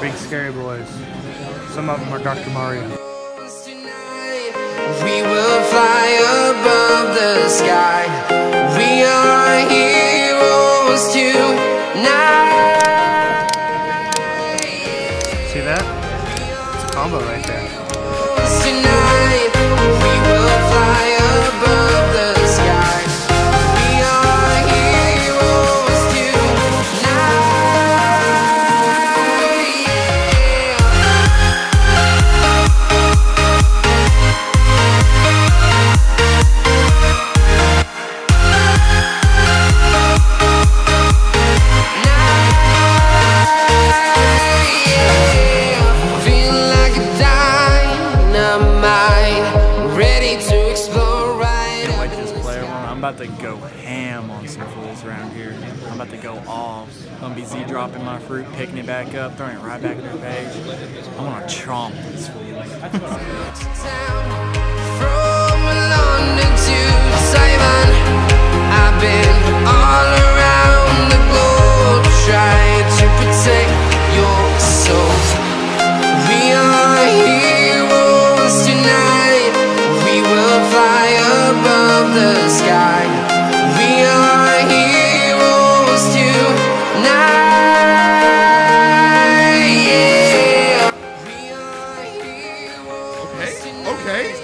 big scary boys. Some of them are Dr. Mario. We will fly above the sky. We are heroes tonight. About to go ham on some fools around here. I'm about to go off. I'm gonna be Z dropping my fruit, picking it back up, throwing it right back in their face. I'm gonna chomp these fools. Okay.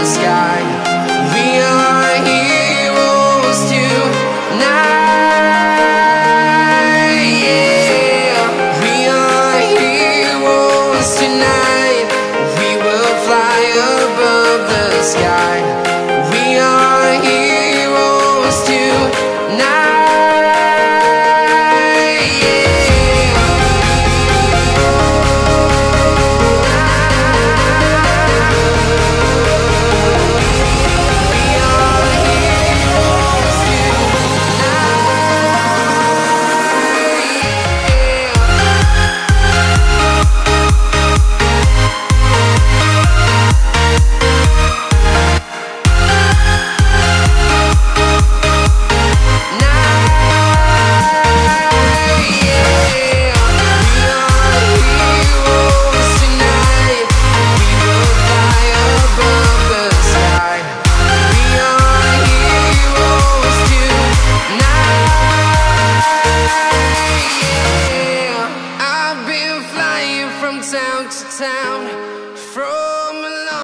the sky.